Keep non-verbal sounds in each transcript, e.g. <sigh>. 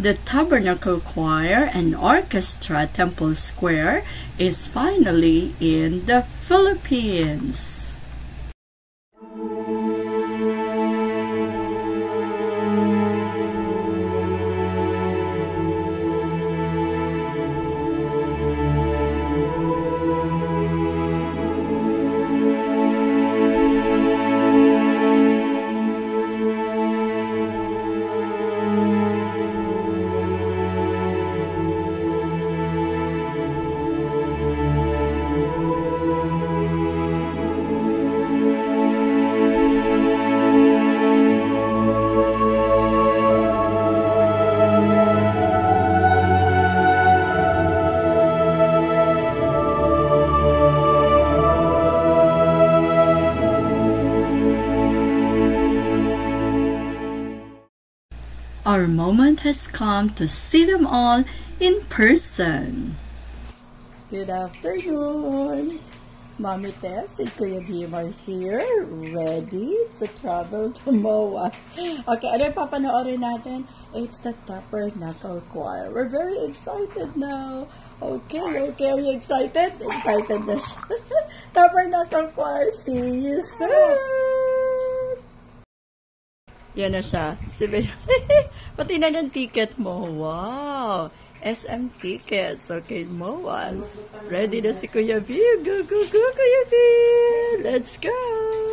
The Tabernacle Choir and Orchestra Temple Square is finally in the Philippines. Our moment has come to see them all in person. Good afternoon. Mommy Tess and Kuya Bim are here, ready to travel to MOA. Okay, ano yung papanoorin natin? It's the Tabernacle Choir. We're very excited now. Okay, okay. Are you excited? Excited na siya. <laughs> Tabernacle Choir, see you soon! Yan na siya. Si <laughs> Pati na yung ticket mo. Wow! SM tickets. Okay, Moan. Ready na si Kuya B. Go, go, go, Kuya B! Let's go!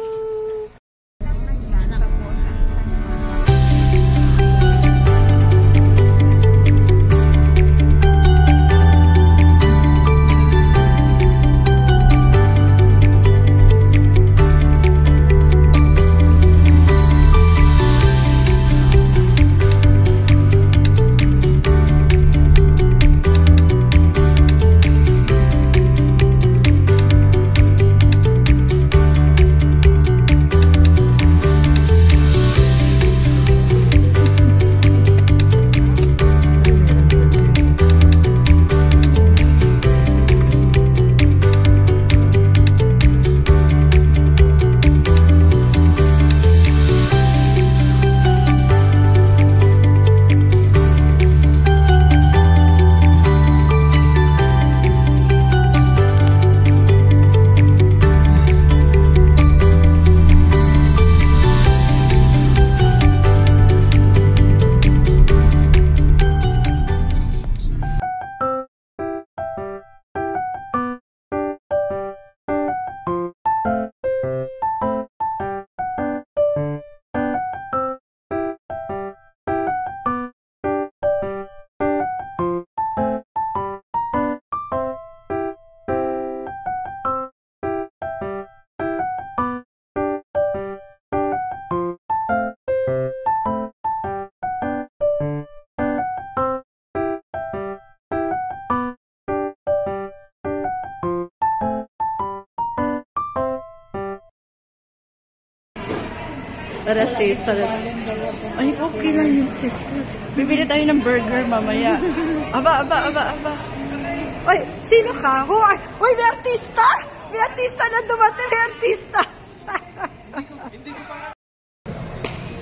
Tara sis, tara sis. Ay, okay lang yung sister. Bibili tayo ng burger mamaya. Aba, aba, aba, aba. Ay, sino ka? Hoy, hoy, may artista! May artista na dumating, may artista!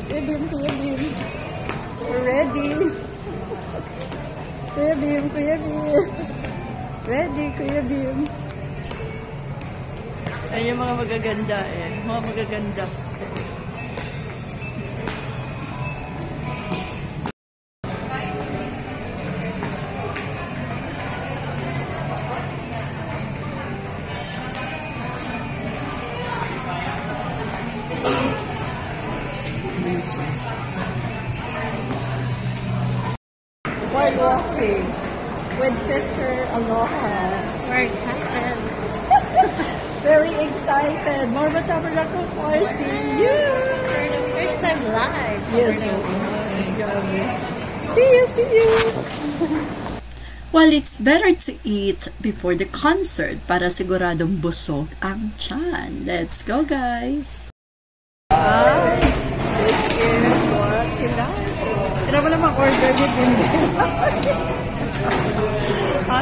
Kuya Bim, Kuya Bim. Ready. Kuya Bim, Kuya Bim. Ready, Kuya Bim. Ay, yung mga magaganda eh. Mga magaganda. While walking with Sister Aloha. We're excited. <laughs> Very excited. More Tabernacle Choir, see you! For the first time live. Yes, oh my God. See you, see you! <laughs> Well, it's better to eat before the concert para siguradong busog ang tiyan. Let's go, guys! Order Bunde.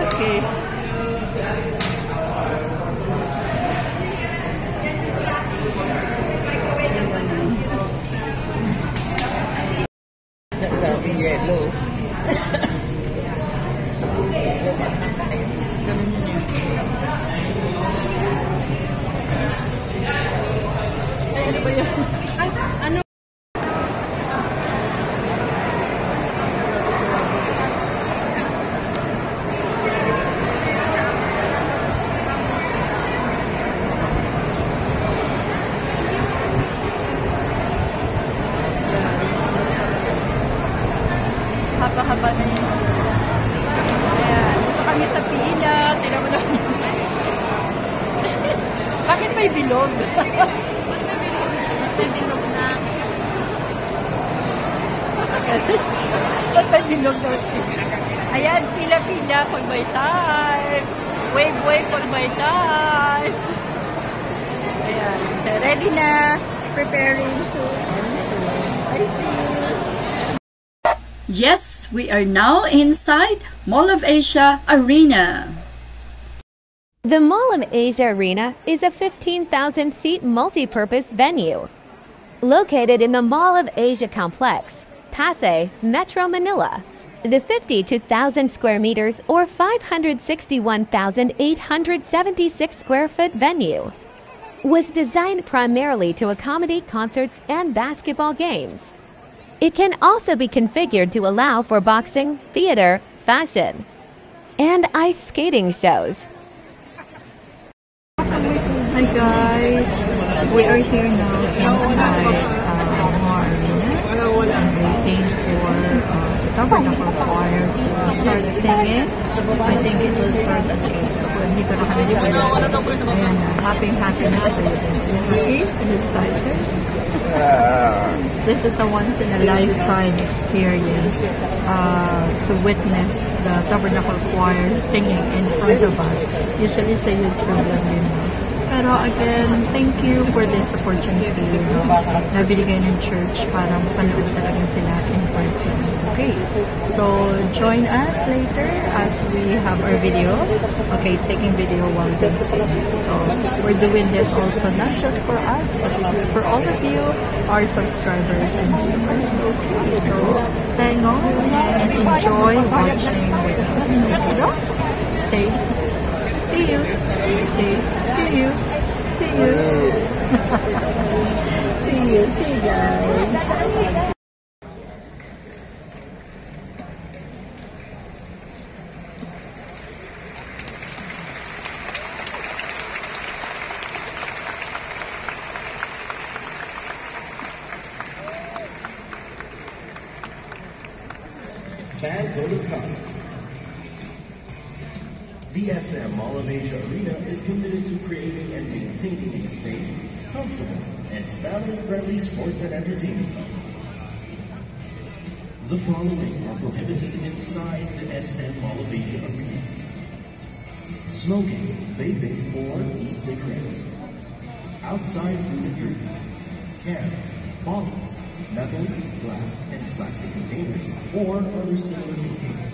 <laughs> okay. Haba na yun. Ayan, kami sa pila. Tira mo lang. <laughs> Bakit may bilog? <laughs> May bilog na. Ba't may bilog daw? Ayan, pila-pila pag may time. Wave-wave pag may time. Ayan, so ready na. Preparing to. I see. Yes, we are now inside Mall of Asia Arena. The Mall of Asia Arena is a 15,000 seat multi purpose venue. Located in the Mall of Asia complex, Pasay, Metro Manila, the 52,000 square meters or 561,876 square foot venue was designed primarily to accommodate concerts and basketball games. It can also be configured to allow for boxing, theater, fashion, and ice skating shows. Hi guys, we are here now inside uh, Mall Arena. I'm waiting for uh, the Tabernacle Choir to start singing. I think it will start at 8. So hindi ko na kami pwede. Ayan, happy happiness to you. Happy and excited. This is a once in a lifetime experience uh, to witness the Tabernacle Choir singing in front of us. Usually sa YouTube lang yun. Pero again, thank you for this opportunity na binigay ng church para mapanood talaga sila in person. Okay, so join us later as we have our video. Okay, taking video while they. So we're doing this also not just for us, but this is for all of you, our subscribers and viewers. Okay, so hang on and enjoy watching with us. Say See you. See, see you. See you. <laughs> see you. See you guys. Fan Code of VSM Mall of Asia Arena is committed to creating and maintaining a safe, comfortable, and family-friendly sports and entertainment environment. The following are prohibited inside the SM Mall of Asia Arena. Smoking, vaping, or e-cigarettes. Outside food and drinks. Cans, bottles, metal, glass, and plastic containers, or other similar containers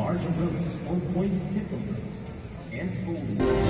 large umbrellas or point tip umbrellas, and folding.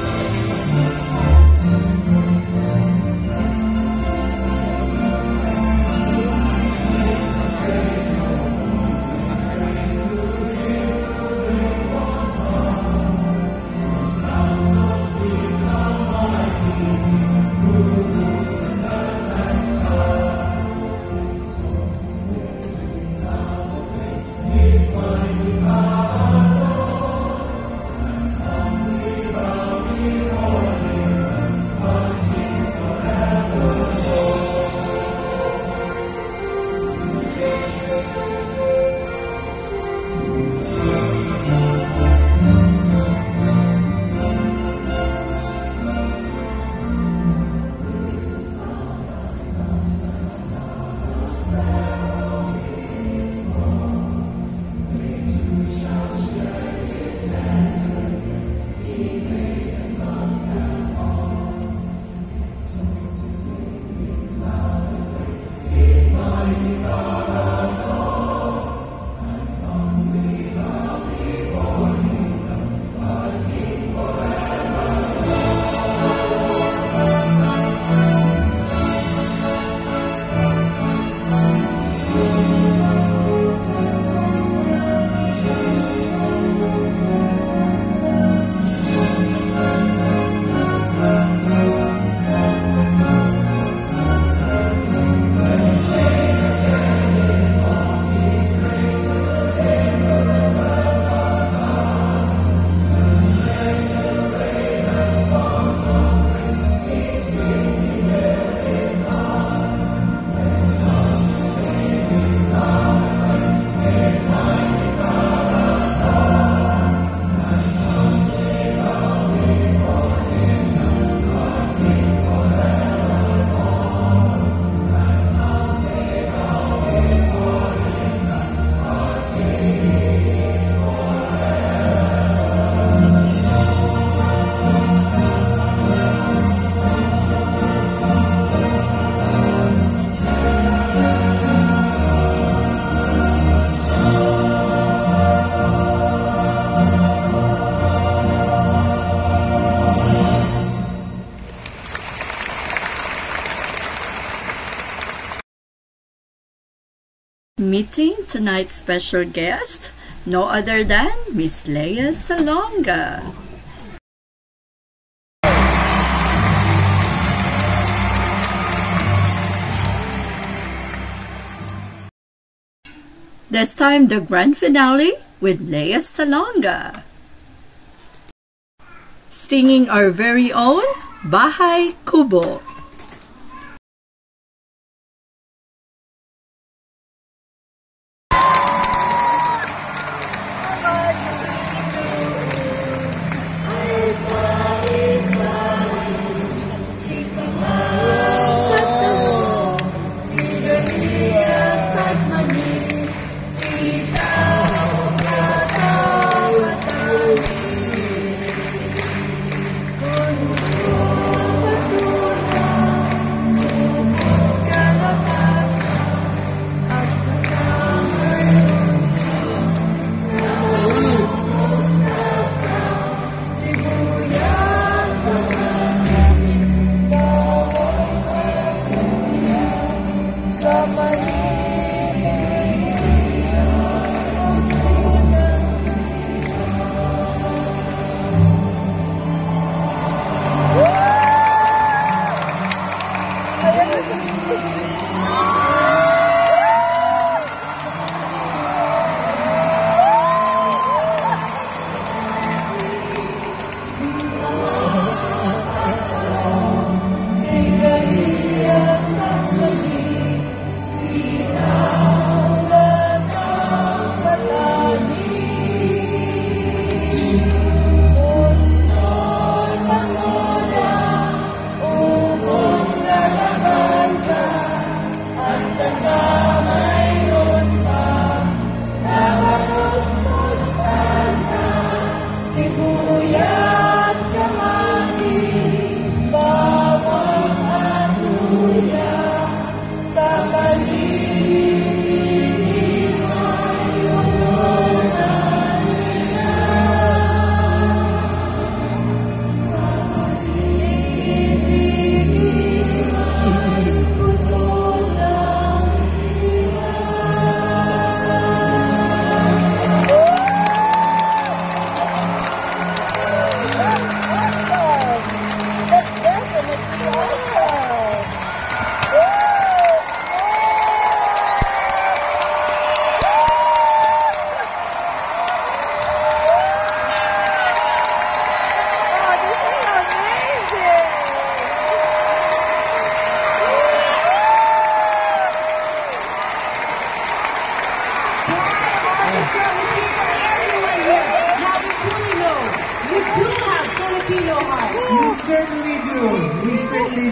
Meeting tonight's special guest, no other than Miss Lea Salonga. This time the grand finale with Lea Salonga. Singing our very own Bahay Kubo.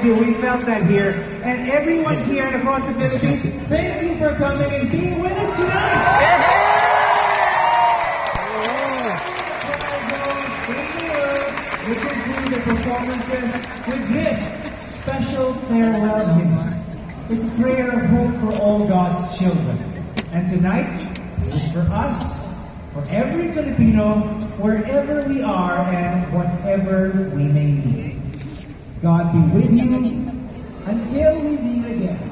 Do. We felt that here. And everyone here and across the Philippines, thank you for coming and being with us tonight. We conclude the performances with this special farewell hymn. It's a prayer of hope for all God's children. And tonight, is for us, for every Filipino, wherever we are and whatever we may be. God be with you until we meet again.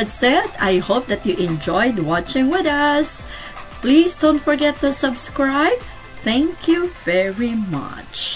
That's it. I hope that you enjoyed watching with us. Please don't forget to subscribe. Thank you very much.